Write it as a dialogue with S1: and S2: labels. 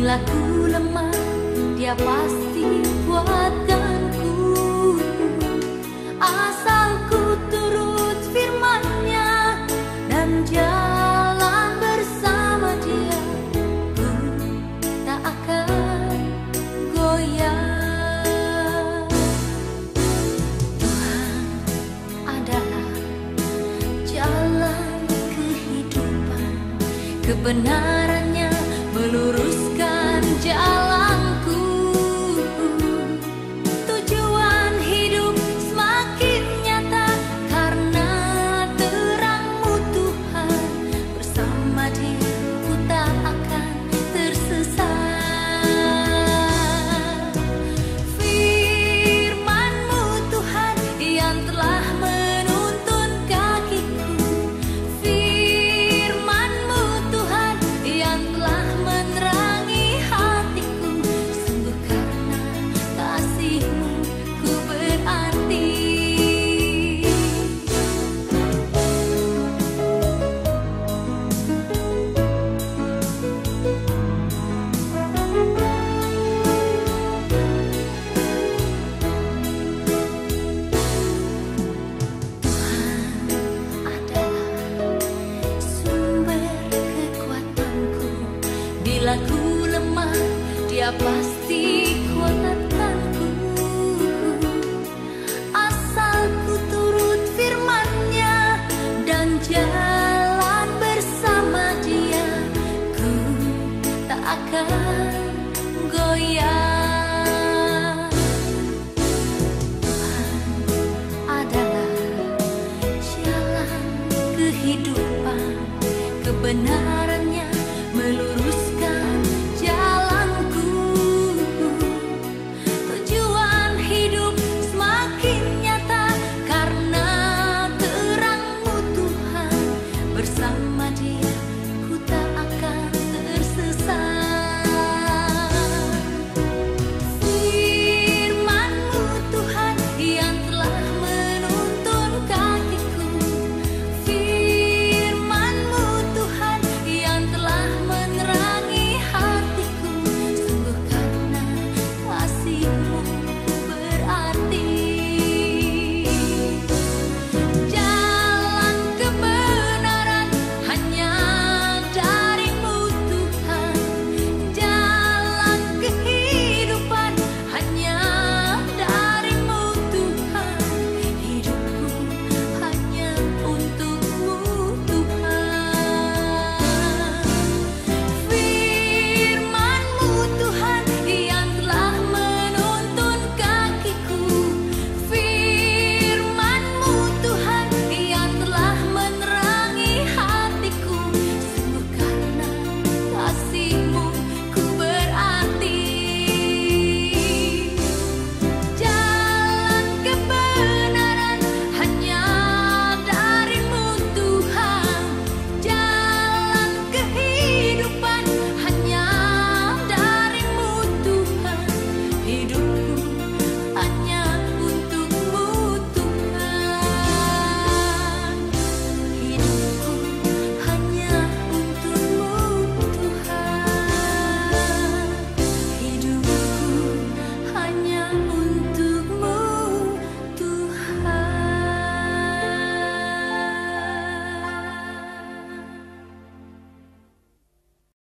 S1: Bila ku lemah, dia pasti kuatkan ku Asal ku turut firmannya dan jalan bersama dia Ku tak akan goyah. Tuhan adalah jalan kehidupan. Kebenarannya melurus মাঠে dia pasti kuatkan aku asalku turut firman-Nya dan jalan bersama dia ku tak akan goyah. Tuhan adalah jalan kehidupan kebenaran